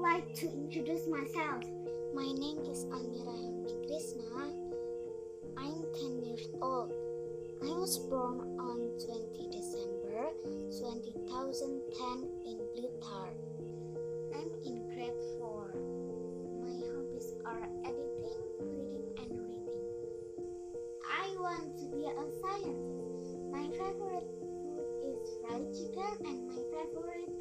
like to introduce myself. My name is Almira Helmi Krishna. I'm 10 years old. I was born on 20 December 2010 in Blitar. I'm in grade 4. My hobbies are editing, reading, and reading. I want to be a scientist. My favorite food is fried chicken and my favorite